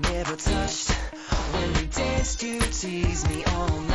never touched. When we danced, you teased me on